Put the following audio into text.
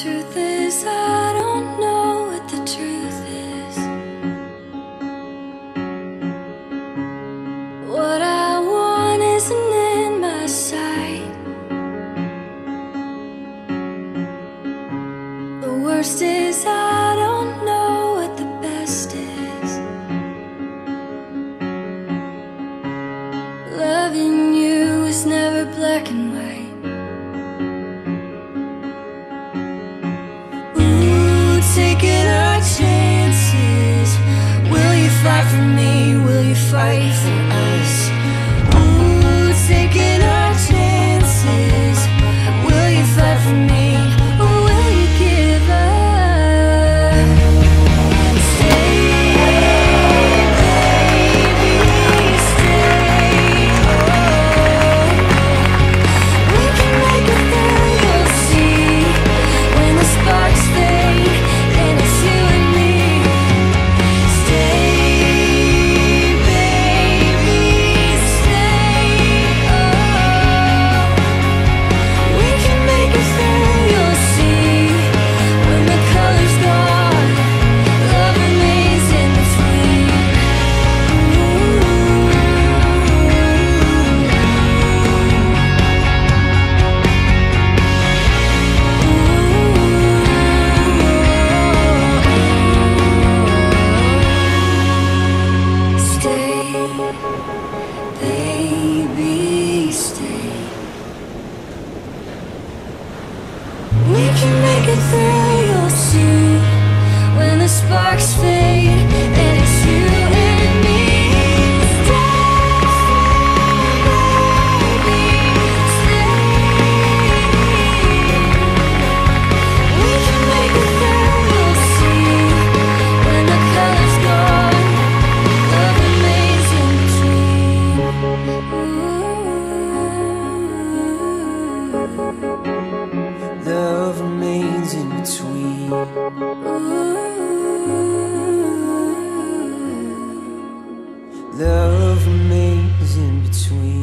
truth is, I don't know what the truth is. What I want isn't in my sight. The worst is, I don't know what the best is. Loving you is never black and white. Baby, stay. We can make it through, you'll see. When the sparks fade, and it's you Love remains in between. Love remains in between.